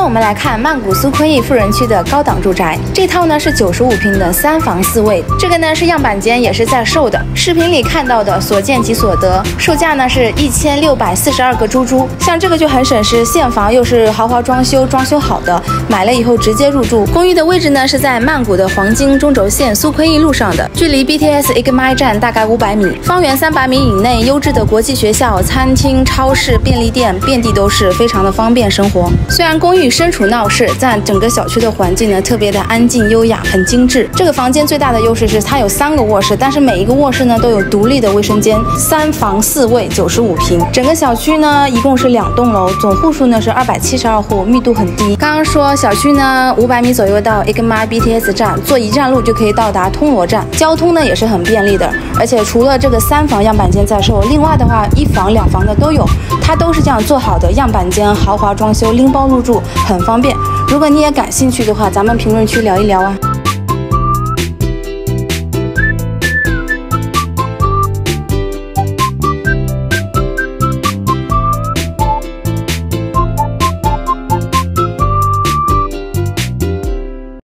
天我们来看曼谷苏坤逸富人区的高档住宅，这套呢是九十五平的三房四卫，这个呢是样板间，也是在售的。视频里看到的所见即所得，售价呢是一千六百四十二个猪猪。像这个就很省事，现房又是豪华装修，装修好的，买了以后直接入住。公寓的位置呢是在曼谷的黄金中轴线苏坤逸路上的，距离 BTS EGMY 站大概五百米，方圆三百米以内，优质的国际学校、餐厅、超市、便利店遍地都是，非常的方便生活。虽然公寓身处闹市，但整个小区的环境呢特别的安静优雅，很精致。这个房间最大的优势是它有三个卧室，但是每一个卧室呢都有独立的卫生间。三房四卫，九十五平。整个小区呢一共是两栋楼，总户数呢是二百七十二户，密度很低。刚刚说小区呢五百米左右到 EGMY BTS 站，坐一站路就可以到达通罗站，交通呢也是很便利的。而且除了这个三房样板间在售，另外的话一房两房的都有，它都是这样做好的样板间，豪华装修，拎包入住，很方便。如果你也感兴趣的话，咱们评论区聊一聊啊。